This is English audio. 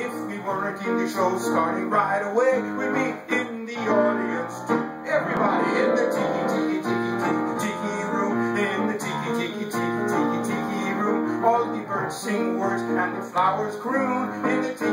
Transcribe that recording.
If we weren't in the show starting right away, we'd be in the audience too. Everybody in the tiki tiki tiki tiki tiki room, in the tiki tiki tiki tiki tiki room. All the birds sing words and the flowers croon in the tiki tiki